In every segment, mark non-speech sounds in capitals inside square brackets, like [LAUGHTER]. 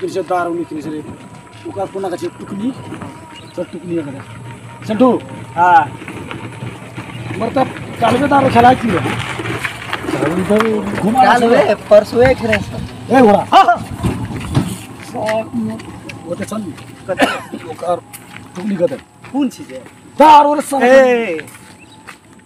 किन से दारू निकली से रे ओका कोना का टुकनी तो टुकनी का संटू हाँ। मरता कालवे दारू खिला की रे इधर घुमा काल वे परसों एक रे ए घोड़ा हाँ हाँ। वो तो चल ओका टुकनी का कौन चीज़ है? दारू रे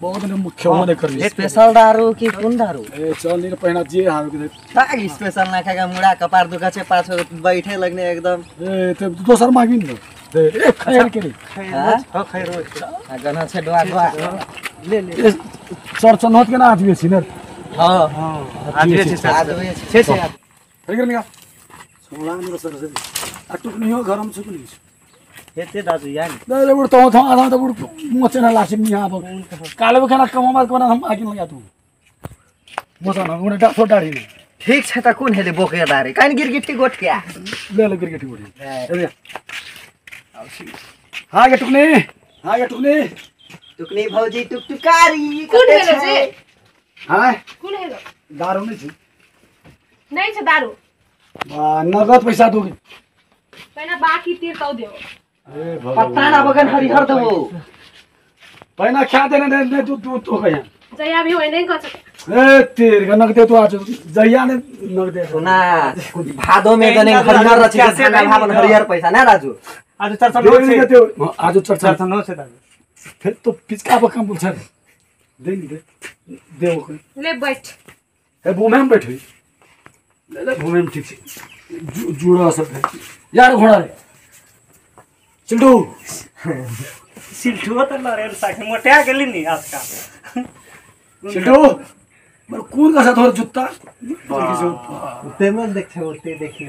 ਬਹੁਤ ਨੇ ਮੁੱਖਿਆ ਉਹਨੇ स्पेशल दारू कि कुन दारू? ए चल नि पहिना जे हाल के ताग स्पेशल नाखाका मुडा कपार दुखा छ पाछो बैठे लाग्ने एकदम। ए त्यो दोसर मागिन न ए खैर के ह? खैर हो जना छ डोआ डोआ। ले ले। सर चल के ना आदमी छिन ह। ह आदमी छ आदमी छ छ छ निका। सोला मेरो सर सर। अटुक हो गरम छ कुनि हेते दाजु यार दे बुड तो था आधा तो बुड मोचे ना लासिम नि अब काले बखना कमामा कोना हम आकिन लगा तू। मोसा ना उने डाफो डाडी ठीक छ त कुन हेले बोकेर दारे? काइन गिरगिटी गोठ ले ले गिरगिटी बुडी ए। हाँ के टुकनी। हाँ के टुकनी। टुकनी भौजी टुकटुकारी कुन हेलो छ? हाँ? कुन हेलो? दारू नै छु नै छ दारू। आ, नगद पैसा दोगी पहिला बाँकी तिर्ताउ देऊ ए पत्ता ना बगन हरिहर दबो पहिना ख्या देने ने ने तू तू तो कहिया जया भी होइन गर्छ ए तेरे का नगदे तो आज जया ने नगदे। तो ना भादो में गने हरिहर रछि कैसे खाना नहीं हरिहर पैसा ना राजू? आज चर्चा नो छे आज चर्चा। नो छे फिर तो पिचका बकम बोल छे दे दे दे ले बैठ। ए भूमे में बैठ। ले ले भूमे में ठीक से। जुड़ा सब यार घोड़ा रे। चिंटू सिल्ठुओ त लरेर साखे मोट्या गेली नि आजका चिंटू मेरे कून का साथ और जुत्ता? ए ते में देखे उते देखि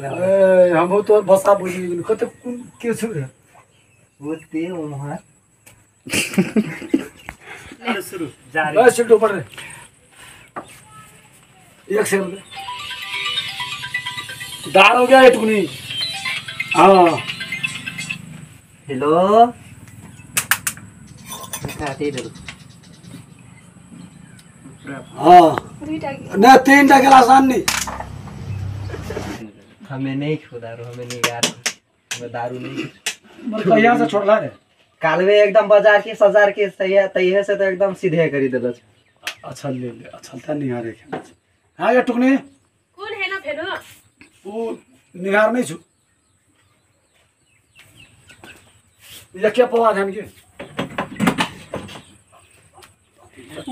हम तो बसा बुझी कते कून के छु रे? उते उमहर अरे सुरु जारी ए चिंटू पड़ रे. एक सेकंड दे दार हो गया है टुकनी हाँ। हेलो हाँ दुईटा तीन टा गिलास आनी हमें नहीं खो दारू हमें नहीं यार हमें दारू नहीं मर कहिया से छोड़ला रे कालवे एकदम बाज़ार के सजार के तैया तैये से तो एकदम सीधे करी देलो छ। अच्छा ले ले अच्छा था निहार है हाँ ये टुकनी कुन हेन फेरि वो निहार नहीं छु ये क्या पवा ध्यान के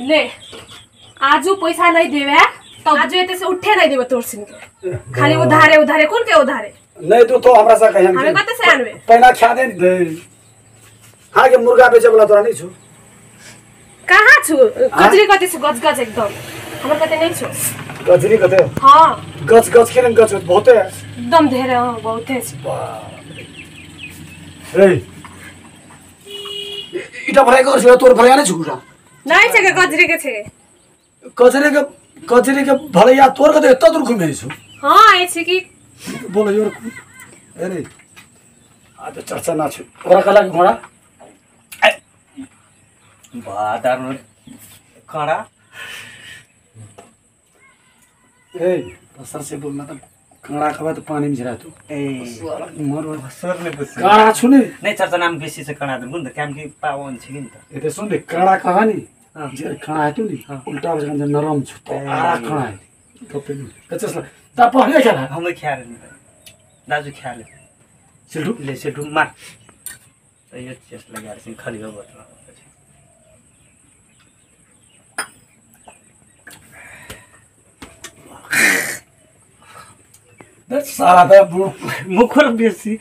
ले आज पैसा नै देवे तो आज ये से उठे नहीं देवे तोर सिंह के। खाली उधारे उधारे कुन के उधारे? नहीं तो तो हमरा सा कहिया हमें कते से आनवे? पहला खा दे दे। हाँ के मुर्गा बेचे वाला तोरा नहीं छु? कहाँ छु? गजरी कति छु? गज गज एकदम। हाम्रो कते नै छु? गजरी कते? हाँ। गच गच के गच बहुते। है एकदम अँ, बहुतै छु। ए इटा भराई कर छ तोर भराई नहीं छुटा नै छ के गजरी के छे कचरे के कचरे के भरैया तोर कते एत दूर घुमे छु हाँ आए छी कि बोलो योर अरे आज चर्चा ना छु ओरा कला के घोड़ा बा खडा ए सर से बोलना तो काँडा खावा त पानी मिस रातो ए। मर सरले बस काँडा छुने नै। चर्चा नाम बेसी छ काँडा दुन त काम पावन छ नि त। ए त सुनले काँडा खावा नि? जे काँडा नि उल्टा बस नरम छु काँडा कपे नि। त नि दाजु ख्याल। सेल्टु? ले मार। यो चेस लगाएर चाहिँ खाली हो सारा मुखर बेसी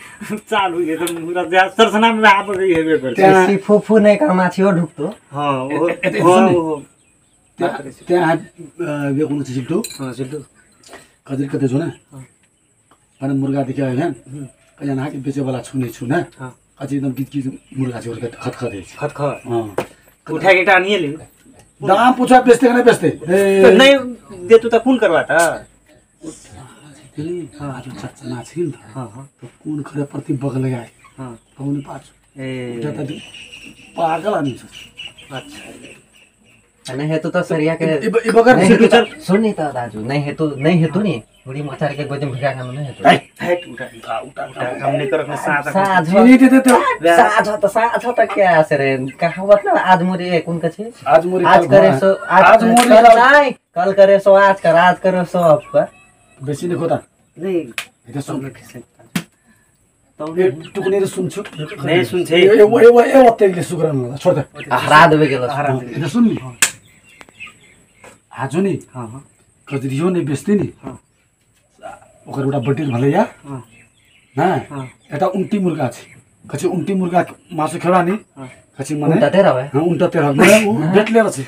चालू ये त मुरा जा सरसना में आप गई हेबे कर त्यहाँ सी फुफु नहीं कमा छियो ढुक्तो हाँ ओ हो सुन्ने। हो त्यहाँ त्यहाँ बेकुनु छ सिल्टू हाँ सिल्टु कजर कते छु ना अनि मुर्गा देखि आयो हैन हम्म। कहीं ना के बेचे वाला छु नहीं छु ना हाँ। अझै एकदम गीत गीत मुर्गा छ खत खत खत खत हाँ। उठा के टानिए ले। दाम पूछा बेचते कि नहीं बेचते? तो नहीं दे तू त कुन करवा त हाँ आज चर्चा ना छ नि त हाँ हाँ. तो कौन खरे प्रति बगल गए हाँ. पाउने पाँच. ए. पागल आदमी अच्छा. नहीं हेतु तो सरिया के इ बगर नहीं सिल्टू हेतु तो- सुन नहीं तो दाजू नहीं हेतु नहीं हेतु नहीं. बुढ़ी मचार के गोदी में भिगा खानु नहीं हेतु हैट उठा उठा उठा काम नहीं कर अपने साथ साझ चिनी दे दे तो साझ त साझ त क्या आसे रे? कहाँ मतलब आज मोरी कुन का छे आज मोरी आज कल करे सो आज मोरी कल कल- करे सो आज कर आज करे सो अब का बेसी नहीं खोता टुकनेर सुन्छु। सुन नि। आज नि कजरियो नि नि। ओकर एउटा बटेर भलैया उन्टी मुर्गा छ। उन्टी मुर्गा मासु खेला नि कछि उन्टा है उन्टा तेरा मने [LAUGHS] छ।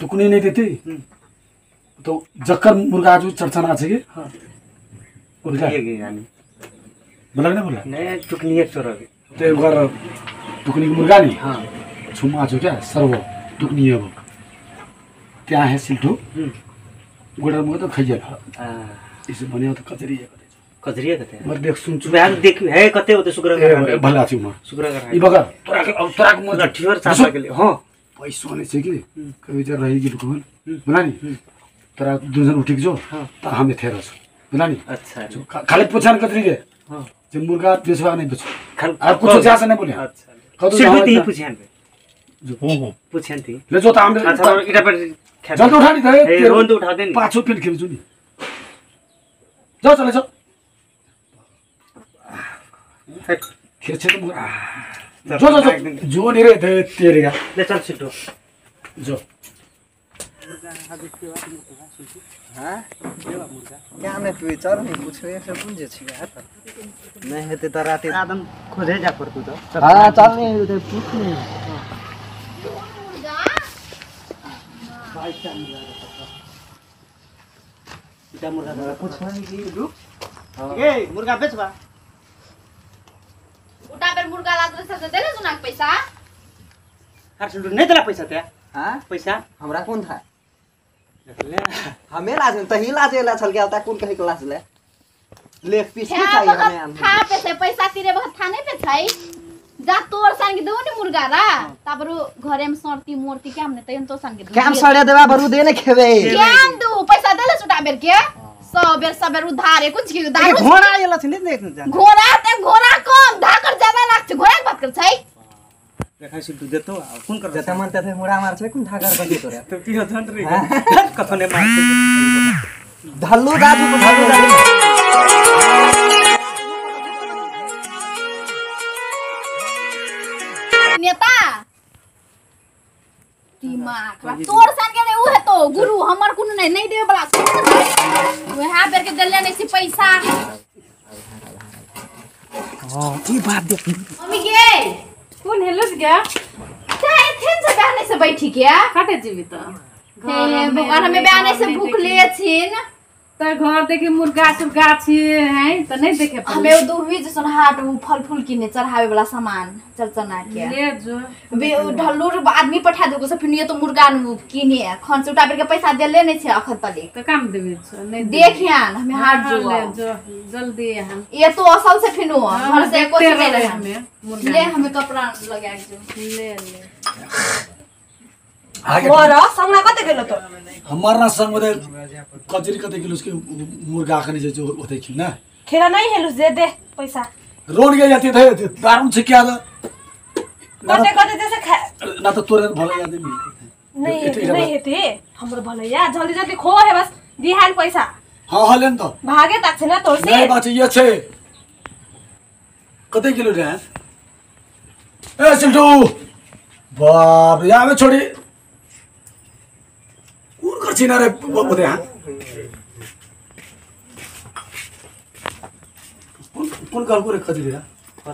टुकनी नै दिती तो जक्कर मुर्गा आज चर्चा ना चाहिए? हाँ। मुर्गा बोला ना बोला नहीं टुकनी है चोरा तो एक बार टुकनी की मुर्गा नहीं हाँ। छुम आज क्या? सर्वो टुकनी है वो। क्या है तो खाइए इसे बने तो कजरिया कते मर देख देख हे कते हो भला छु म। तोरा के म चासा के लिए पैसा नै छ कि कवि नि तर दुजन उठिक्छौ ह हामी थे रहछौ बुझानी अच्छा खाली पुछाम कतरी गे ह जे मुरगा टिसवा नै बुझ खान अरु कुछु नै बुझ अच्छा जो जो त हामी इटा पेट खेल् नि पाछु पिन खेल्छु नि जा चल जा हे खेचे त जो जो जो जो क्या में तू चल नहीं से नहीं हेते त राते आदम खोजे जा पर तू। तो हाँ। चल नहीं उधर पूछ नहीं इटा मुर्गा पूछ नहीं की दू ए मुर्गा बेचबा। उठा बेर मुर्गा छ त देले सुनाक पैसा। हर सिटो नहीं देला पैसा त्या हाँ? पैसा? हमरा कौन था? हमें लाज तही लाज ला छल गया कौन कहे क्लास ले। ले पीस के चाहिए बखत हमें था पे से पैसा तिरे बखत था नहीं पे छै जा तोर संग दो नि मुर्गा रा। ताबरु घरे में सरती मोरती के हमने तयन तो संग दो काम सड़े देवा बरु दे ने खेबे ज्ञान दू पैसा देले सुटा बेर के। सौ बेर सब बेर उधारे कुछ के दारू घोड़ा येला छ नहीं देख घोड़ा ते घोड़ा कम धाकर ज़्यादा लाग्छ घोड़ा बात कर छै देखा सिटो देतो फ़ोन कर जते मन तते मुड़ा मार छै कोन ठाकर बंदी तोरे [LAUGHS] तो की होत रे। कथने मार धल्लू दादू को नेता! दिमाग तोर संग के उ तो गुरु हमर कुन नहीं नहीं देवे बला। वहाँ बेर के देले नहीं सी पैसा। हाँ की बात देख। मम्मी गे हिलस गया। चाहे थिन से बहने से बैठी गया काटे जीवित। घर में बहने से भूख लिए छिन तो घर देखे मुर्गा सुर्गा छी है? तो नहीं देखे। हमें दूही जैसन हाट उ फल फूल किने चढ़ावे वाला सामान चरचना के ले जो। बे ढल्लूर आदमी पठा देगो से फिर ये तो मुर्गा नु किने खन से उठा के पैसा देले नहीं छे अखत तले। तो काम देबे छो नहीं देखियान हमें हाट हाँ, जो ले जो जल्दी हम। ये तो असल से फिनो घर से हमें ले हमें कपड़ा लगा के ले ले। और सँगना कतै गेलो हमार ना संग उधर कचरी कते किलो उसके मुर्गा खाने जे जो होते खिल ना। खेर नै हेलुस दे दे पैसा। रोड गए जाते थे दारुण से क्या था? ना कतै कतै तो- ना तो तोरे भले याद नहीं नै नै बस। हेते हाम्रो जल्दी जल्दी खो हे बस दिहान पैसा। हाँ हाँ लेन तो। भागे तक ताक छैन तोर से नहीं बात ये छे कते किलो रे ए सिल्टू। बाप यहाँ छोड़ी। कौन कर बोते हाँ? कौन कौन कल को रे खजरी रे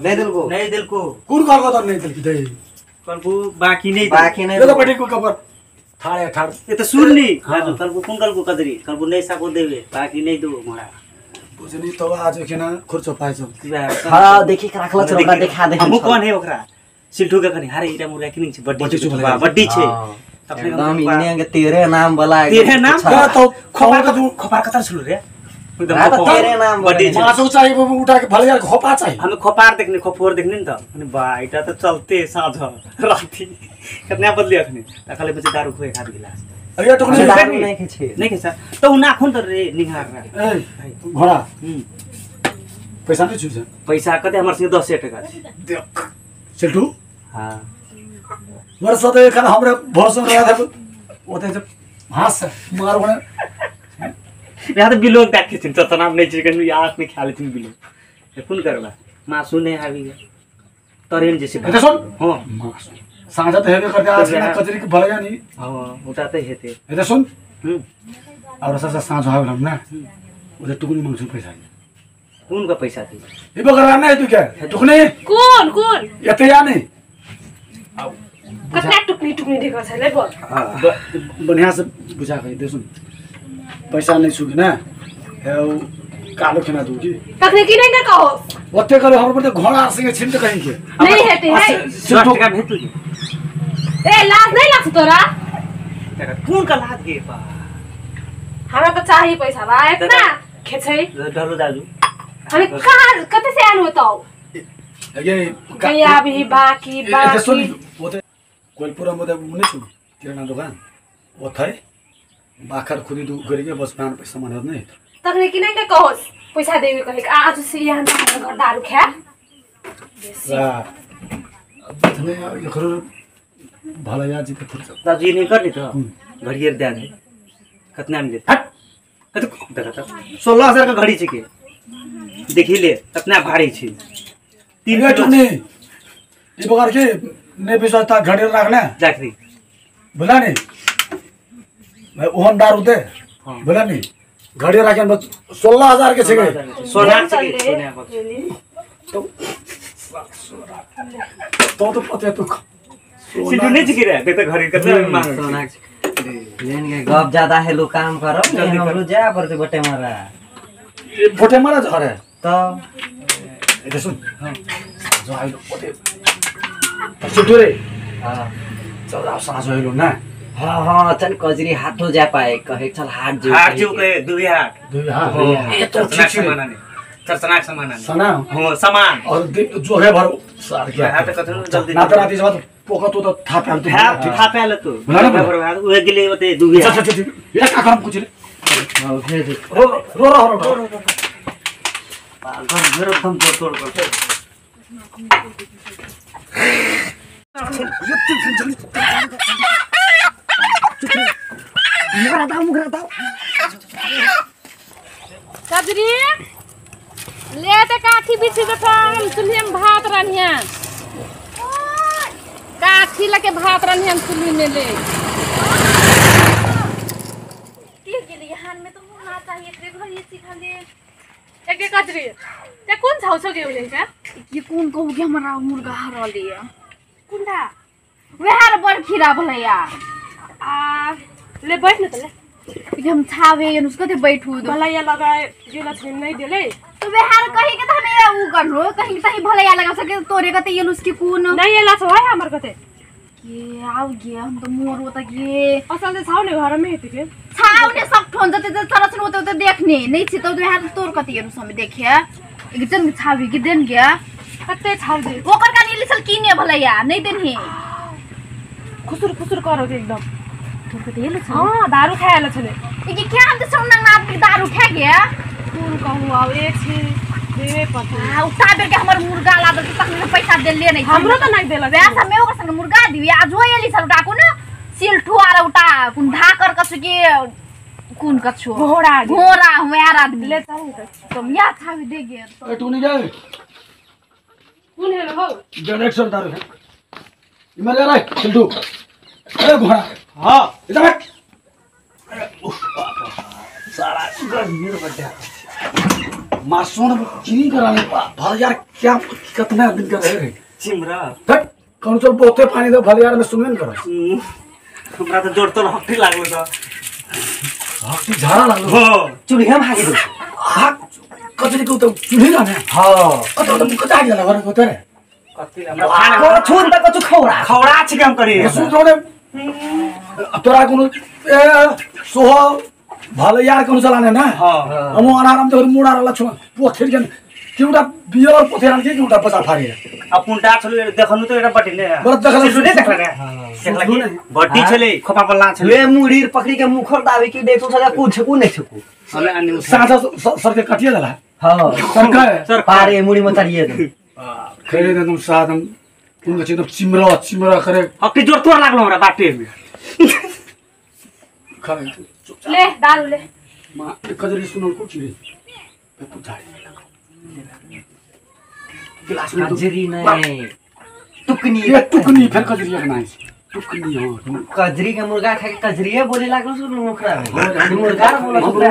ले दिल को नहीं दिल को कौन कल को तो नहीं दिल की दे। कल को बाकी नहीं बाकी नहीं ये तो पटी को कबर। ठाड़े ठाड़। ये तो सुन ली कल को कौन कल को कदरी कल को नहीं साको देवे बाकी नहीं दो मोड़ा बुझनी तो आज के ना खुर्चो पाए छौ हाँ देखि के राखला छ देखा दे हमू कौन है ओकरा? सिल्टू के कनी। हारे इटा मुर्गा किनिङ छ बड्डी बड्डी छ बड्डी छ। हाँ। अपने एकदम इन्ने के तेरे नाम वाला तेरे नाम अच्छा। क्या तो खपार खबर का तू खपार छलु रे एकदम हाँ, तो खपोर। तेरे नाम बड़ी बोले। चाहिए वो उठा के भले यार खोपा चाहिए हामी खोपार देख्ने खोपोर देख्ने नि त अनि बा এটা त चल्ते साँझ राति कितना बदली अखने तखले पछि दारू खुए खाद गिलास अरे टुकनी अरे दारू दारू नहीं खींचे नहीं कैसा त नाखुन त रे निहार रा घोडा हम्म। पैसा कतै हमर सिंह 10 टका छ देख सेल्टू हाँ वर्षा तो कल हमरे भरोसा रहा था। ओते जब हास मार होने या तो बिलो बैठ के चिंता तनाव नहीं चिकन में यार में ख्याल चिन बिलो। ये कौन करला मासू ने हावी गया तरेन जैसे तो सुन। हाँ। मासू सांझा तो हेबे करते आज ना कचरी के भलया नहीं। हाँ उठाते हेते ये तो सुन। हाँ। तो हाँ, तो हम्म। और रसा से साँझ हावे हम ना उधर तो टुकुन मांगसु पैसा कौन का पैसा थी? ये बकरा ना है तू क्या? टुकने कौन कौन? ये तैयार नहीं। आओ। कतना टुक्नी टुक्नी दिएको छ ले बोल। बढ़िया से बुझा के दे पैसा नहीं छुकी ना? है कालो खेना दू की? नहीं का कहो ओते करे हमर पर घोड़ा सिंह छिन के कहीं के? नहीं हेते है। 10 टका भेटु ए लाज नहीं लाग्छ तोरा। कुन का लाद गे बा? हमरा त चाहिए पैसा बा इतना खेछै ढलो दाजु। हामी कहाँ कतै से आनु त? ये गया भी बाकी तो बाकी। कोइलपुरमध्ये मुनि छु। किराना दोकान। ओथै बाखर खुदी दु गरिके बस पान पैसा मन नै। तखने किनै के कहोस? पैसा देबे कहिक आज से यहाँ न घर दारु ख्या बथने यखर भला या जिते फुर्छ दाजु नि गर्ने त घडियर द्या नि कतना मिले हट! कत देखा त 16000 का घडी छ छिके देखिले कतना भारी छ। तीन ठने! ई बगर के ने विश्वास ता घड़ी रखना जाकरी। बोला नहीं मैं ओहन दारू दे हाँ। बोला नहीं घड़ी रखे बस सोलह हज़ार के छे सोना छ के। तो तो पते तो सिटु नहीं छ के रे ते त घडी कितना माग सोना लेन के गप ज़्यादा है लो काम करो। जल्दी कर। तो लोग जा बटे मारा। ये फोटे मारा झरे। तो? ये सुन जो आइलो पोते छुट्यो रे हाँ. चौरा साँझ आइलो ना? हाँ हाँ चल कजरी हाथो जा पाए कहे चल हाट जो हाट जो के दुई हाट दुई हाथ हो ये तो ठीक है चर्चनाक सामान आने सना? हो सामान। और जो है भरो। सार के हाट कथन जल्दी नाते राती से बात पोका तो तो था पे तो। था था पहले तो बोला ना बोला। वे गिले चल हाट चल चल। ये का काम कुछ रे। हाँ। रो रो रो रो रो। घर मेरो दम तोड तोड गर्छ कजरी ले त काठी बिछि त हम चुल्ही में भात रनिया काठी लके भात रनिया चुल्ही में ले। हान में तो होना चाहिए एकरे घर ये सिखा ले एक कजरी ते कुन छाउ छौ गेउ का ये कौन कहू कि हमारा मुर्गा हरल है कुंडा वह बड़ खीरा भलैया। आ ले बैठ न त ले। कि हम छावे यन उसको ते बैठू दो। भलाइया लगाए गेला छिन नहीं देले। तो वह हर कहीं के तने उ करो कहीं कहीं भलैया लगा सके तोरे का ते ये उसकी कौन नहीं येला छ है हमर कते। के आउ गे हम तो मोर होता के असल त छाउने घर में हेति के छाउने सक्ठोन जते जते तरसन होते होते देखने। नहीं छी तो वह तोर कते ये समय देखे। एक जन छावी देन गया कते छाउ दे ओकर का नीली सल कीने भलैया नहीं देन ही। खुसुर खुसुर करो के एकदम। तोर कते ये छ। हाँ दारू खाया खाएला छले। ये क्या हम तो सुनना ना आपकी दारू उठा गया कुन कहू अब एक छी देवे पति आ उठा बेर के हमर मुर्गा ला दे तक में पैसा दे ले नहीं हमरो त नहीं देला वैसा समय ओकर संग मुर्गा दिवी। आज वो येली सल उठा को ना सिल ठुआरा उठा कुन ढाकर कस के कुन कछो घोड़ा घोड़ा हुआर आदमी। ले त तुम या छावी दे गे ए टूनी गए कुन हेलो हो डायरेक्शन दारू है इमर रे चिल्टू अरे घोड़ा। हाँ इधर बैठ। अरे, उफ, बाप रे। साला गर्मी रे बड्डा मासून चीनी कराने भल यार क्या कितना दिन का रहे चिमरा। हट कौन चल बहुते पानी दो भल यार मैं सुनबे न करो उम्, हमरा त जोड तोड हट्टी लाग्लो छ हक्ति झाड़ा लागलो। हो। हम हाकी दो हाक कचरी को तो चुल्ही ना हाँ। कतो तो कता गेला घर को तेरे। कति राम्रो खाना को छुन त कछु खौरा? खौडा छ काम करे तोरा कोनो ए सोह भले यार कौन चलाने ना? हाँ। हम आराम तो मुड़ा रहला छो पोखर जन। केउटा बियर पोखर आन के केउटा पचा फारे अब पुंटा छले देखनु त एउटा बटी ने। बरत देखला। सिलु नै देखला रे देखला कि बटी छले खोपा पल्ला छले। वे मुड़ी पकड़ी के मुखर दाबी की देखो सजा कुछ को नहीं छको। हमें अन्य साझा सर के कटिए दला। हाँ सरकार [LAUGHS] सर पारे मुड़ी में चढ़िए दो खेले एकदम सादम कुन एकदम चिमरा चिमरा करे हक्की ज़ोर तोर लाग्लो हमरा बाटे में [LAUGHS] खरे ले दारू ले। मा कजरी सुनल को चिरे पुजारी गिलास में कजरी नहीं। टुकनी। ये टुकनी फिर कजरी एक नाइस। टुकनी हो कजरी के मुर्गा खा के कजरिए बोले लागलो सुन मुखरा मुर्गा रे बोला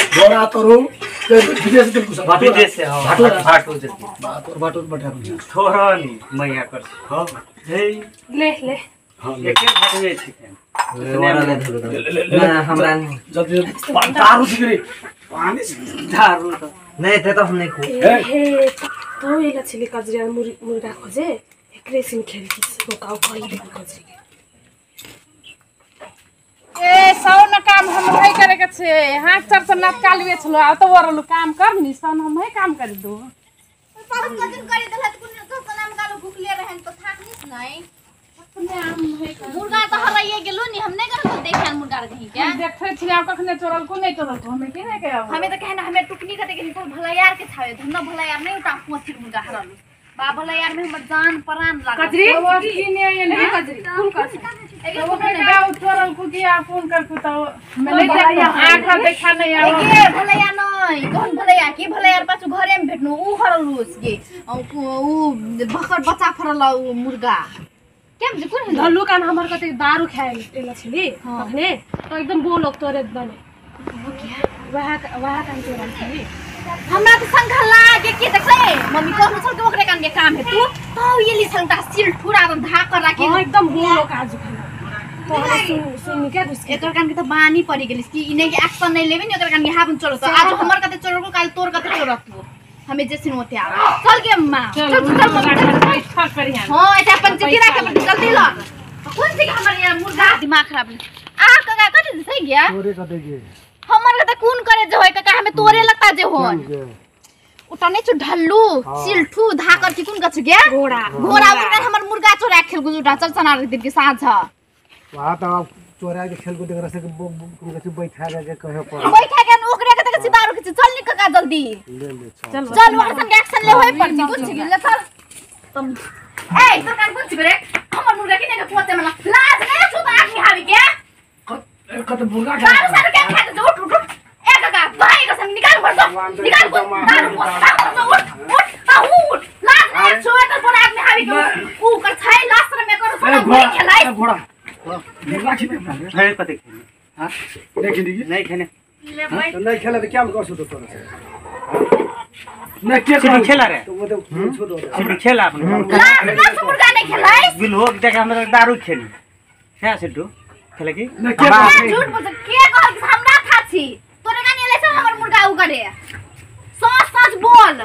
घोड़ा तोरू विदेश दिल कुछ बात विदेश से हाँ भाटो भाटो जति भाटो भाटो बटा बुझा थोरो नि मैया कर हाँ हे ले ले हाँ एके भाटो जे छै वाला ले धरो ना हमरा नहीं जब दारू सिगरे पानी दारू त नहीं थे तो हमने को ए हे तो एला छिले कजरिया मुरी मुर्गा खोजे एकरे सिन खेल की सो काउ करी के ए सौ न काम हम है करे के छे। हाथ चर से नाच कालवे छलो आ तो वरलु काम कर नी सन हम है काम कर दो। पास कज़न करी देला त कुन तो नाम कालो भुखले रहन तो थाकनिस नहीं मुर्गा तो हराइए गेलो नी हमने कर तो देखिए मुर्गा कहीं क्या? देखे छी आप कखने चोरल को नहीं चोरल को हमें के नहीं के हमें तो कहना हमें टुकनी के निकल भला यार के छावे धन्ना भला यार नहीं उठा पोथी मुर्गा हरालू बा भला यार में हमर जान प्राण लाग कजरी? वो की नहीं ये नहीं कजरी कजरी। फोन करको त देखा नै कोन में उ गे। उ बच्चा कान हमर दारू एकदम बोलक तोरे बने हमरा त संग लागे के देखले? मम्मी ओकरे कान के काम हेतु तौ संग सिल ठुरा धाकर राखी। एकदम बोलो खाना। एकर कान के तो बानी पड़ी गेलिस कि इने के? एक्शन नहीं लेबे नि ओकर कान के हाबन चलो। तो आज हमर कते चोरो को काल तोर कते चोरत तू हमें जे सिन होते आ चल के अम्मा। चल चल चल मम्मी, चल, चल। ठक करी हम हां एटा अपन चिट्ठी राखे पर जल्दी ल। कौन सी हमर यार मुर्गा दिमाग खराब आ कका कते सही गया तोरे कते गे हमर कते कौन करे जे होय कका हमें तोरे लगता जे होय उटा नहीं छु ढल्लू सिलठू धाकर की कौन गछ गया घोड़ा। घोड़ा हमर मुर्गा चोरा खेल गुजुटा चल दिन के साँझ। वहाँ तो आप चोरा के खेल कूद से बैठा के कहे पर बैठा के न ओकरे के त दारू के चल निक का जल्दी। ले ले चल। चल वहाँ से एक्शन ले होय पड़ती कुछ की ले चल। तुम ए तो कान कुछ करे हमर मुर्गा किने के पोते में लाज छु त आखी हावी के? कते मुर्गा दारू सारू के खाते जो उठ उठ उठ। ए काका भाई का संग निकाल भर दो निकाल को दारू भर उठ उठ ताऊ उठ। लाज नहीं छु त बड़ा आदमी हावी के? ऊ कर छाई लास्ट में करो नहीं खेलाई घोड़ा। है। कते खेने हाँ। देखि दिगी नहीं खेने तो नहीं खेला तो क्या कर सकते तोरा से मैं खेला रे तो वो तो छोड़ दो खेला अपन नहीं छु मुर्गा नहीं खेलाई बिल हो। देख हमरा दारू खेली है। सिद्धू खेले की मैं के झूठ बोल के कहल हमरा था तोरे गानी ले से हमर मुर्गा उ करे सच सच बोल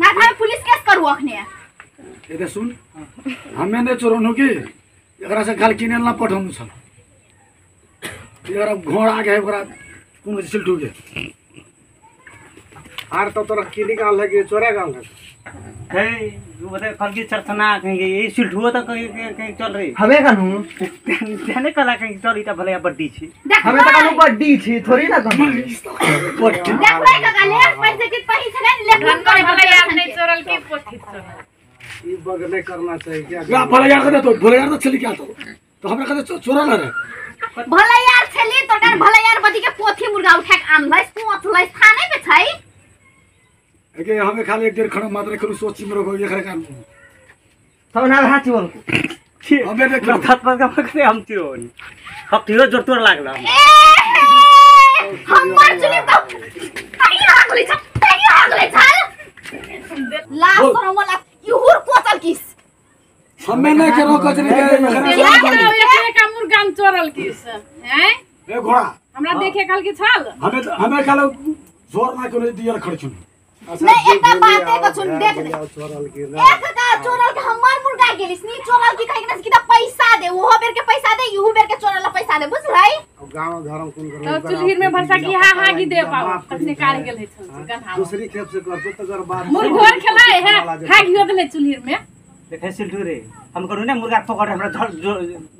ना था पुलिस केस करू अखने सुन हमें ने चोरनु की एकरा से गाल किने ला पठाउनु छ एकरा घोड़ा के एकरा कुन सिलटू के हार तो तोरा की निकाल है कि चोरा गाल है? है वो बता कल की चरचना कहीं ये सिल्ट हुआ तो कहीं कहीं कहीं चल रही। हमें कनु जाने कला कहीं चल इटा भले बड्डी छी। हमें तो कनु बड्डी छी थोड़ी ना कनु पट्टी देख रे का गाले पैसे के पही से नहीं लेखन करे भले यार चोरल के पोथी चोरल। ये बग करना चाहिए क्या? भला यार कहता तो भला यार तो हमरा ना रे भला यार चली तो डर भला यार बदी के पोथी मुर्गा उठा के आनलै पोथलै थाने पे छै? एके हमें खाली एक देर खड़ा मात्र करू सोची मरो गो काम हाथ पर का। [LAUGHS] हम थियो जोर लागला हम देखला खराब तो एके का मुर्गा में चोरल किस हैं? ए घोड़ा। हमरा देखे खाल की छाल। हमें हमें कालो ज़ोर ना करे दियर खड़ छुन नहीं एकटा बाते को सुन देख ले चोरल के एक का चोरल के हमर मुर्गा गेलिस नी चोरल की कहीं ना कि पैसा दे ओहो बेर के पैसा दे इहू बेर के चोरल ला पैसा दे बुझलै गाँव घर में कौन तो चुल्हीर में भरसा की हा हा की दे पाओ तखने कार गेल है गन्हा दूसरी खेप से करते तो अगर बात मुर्गोर खेलाए है हा की होदले चुल्हीर में। देखे सिल्टू रे हम करू ने मुर्गा पकड़ हमरा झड़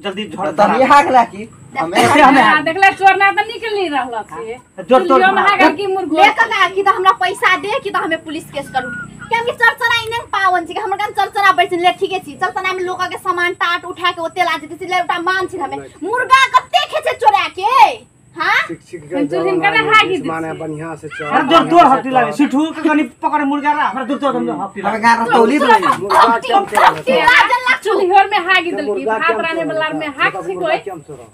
जल्दी झड़ तब ये हाक ला की हमें हमें हाँ, देखले चोर ना तो निकल नहीं रहला छे ज़ोर तोड़ चुल्हियो में की मुर्गो ले का कि त हमरा पैसा दे कि त हमें पुलिस केस करू। क्या कि चरचरा इने पावन छी? कि हमर काम चरचरा बैठ ले ठीके छी। चरचरा में लोग के सामान टाट उठा के ओते ला जेते ले उठा मान छी हमें मुर्गा कते खेचे चोरा के हाँ माने बढ़िया से अरे ज़ोर तोड़ हफ्ती लागे सिठू के कनी पकड़ मुर्गा रा हमरा ज़ोर तोड़ हम हफ्ती लागे गाना तौली दे मुर्गा केम चोर लाजन ला में हा दल की भात राने बलार में हाक छी कोई केम चोर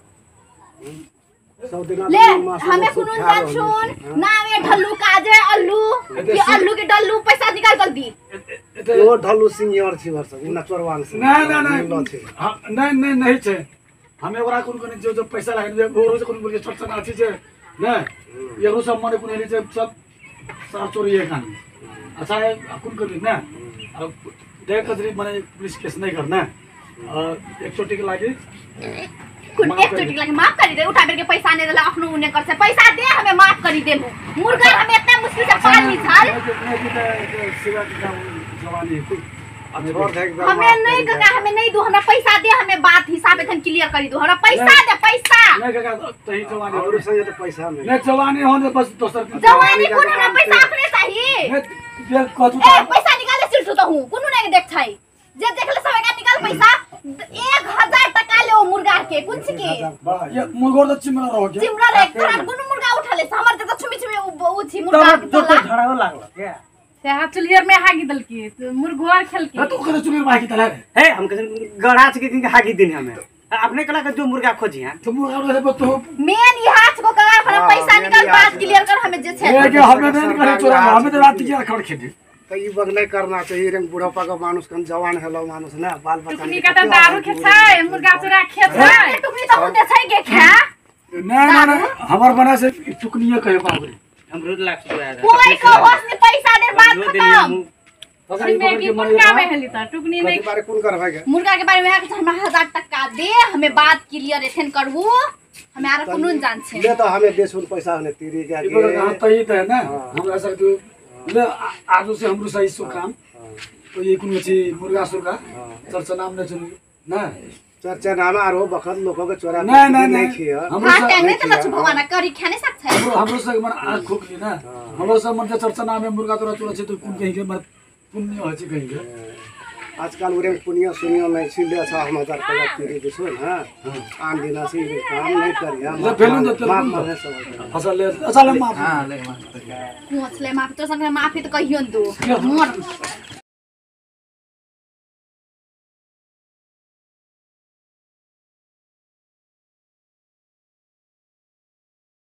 सौ दिन ले हमें कुनु जान सुन ना नामे ढल्लू काजे अल्लू कि अल्लू के डल्लू पैसा निकाल कर दी वो ढलू सिंगर छी वर्ष उना चोरवान से नहीं नहीं मिलो नहीं हाँ, नहीं नहीं नहीं छे हमें ओकरा कोन कोन जो जो पैसा लागे जे गोरो से कोन बोल के छोट छोट अच्छी छे ने ये रो सब मने कोन ले सब सब चोरी है कहानी अच्छा है कोन कोन ने अब देख कजरी मने पुलिस केस नहीं करना और एक चोटी के लागे कुन एक चोटी लगे माफ करी दे उठा बेर के पैसा ने देला अपनो उने कर से पैसा दे हमें माफ करी दे मुर्गा हमें इतना मुश्किल से पाल ली छाल की जवानी है दे हमें नहीं काका हमें नहीं दो हमरा पैसा दे हमें बात हिसाब एथन क्लियर करी दो। हमरा पैसा दे पैसा। नहीं काका तही जवानी और से तो पैसा में नहीं जवानी होने बस दोसर जवानी कुन हमरा पैसा अपने चाहिए ये कथु ए पैसा निकाले सिर्फ़ तो हूँ कुनु नहीं देख छाई जे देखले सब का निकाल पैसा। एक हज़ार टका ले मुर्गा के कुन छी के? ये मुर्गोर त चिमरा रहो के चिमरा रे तोरा कुनु मुर्गा उठा ले हमर त छुमी छुमी उ छी मुर्गा के तोड़ तोला लागला। क्या? से हा चुल्हीर में हा की दल की मुर्गोर खेल की ना तू करे चुनी बाकी तले हे हम कहे गड़ा के दिन हाकी दिन हमें। अपने कला के जो मुर्गा खोजी हैं? तो मुर्गा रे बस तो। मेन हाथ को कहा हमरा हाँ, पैसा मेन निकाल बात क्लियर कर हमें जे ये छे के हमें नहीं करे चोरा हमें तो रात के खड़ खेदी तो ई बग नहीं करना चाहिए रंग बुढ़ापा का मानुस कन जवान हेलो मानुस ना? बाल बच्चा टुकनी का तो दारू खे छाय मुर्गा चोरा खे छाय टुकनी तो होते छै के खा नहीं नहीं हमार बना से चुकनिया कहे बाबरे। अमरूद लाख चुराया कोई को होश में पैसा दे बात खत्म। पकड़ के में पकड़ की के का में हेली त टुकनी नहीं। बारे कौन करवा के मुर्गा के बारे में आके हमरा हज़ार टका दे हमें बात क्लियर एथन करबू हमें आरो कुनु जान छे। ले तो हमें देश उन पैसा हने तीरी के ये हाँ तो ये तो है ना। हाँ। हमरा सब तो ले आज से हमरो सही सो काम तो ये कुन छी मुर्गा सुर्गा। चर्चा नाम ने चुनी ना? चर्चा नाम आरो बखत लोगों के चोरा नहीं नहीं नहीं नहीं हाँ नहीं तो किया, भगवान करी खाने सकछ। हमरो हमरो मन आँख खोखली ना। हमरो सब मन चर्चा मुर्गा तोरा चोरा छे तो कुन कहीं के मर पुण्य हो छी कहीं के आजकल उरे पुनिया सुनिया नहीं सिले छ हम हज़ार टका तीरी दिसो ना। आन दिन से ये काम नहीं करिया। ले फेलूं तो माफ़ तो। सब फ़सल ले अच्छा ले माफ़। हाँ ले मार पूछ ले माफ़ी तो संग माफ़ी तो कहियो न दो मोर।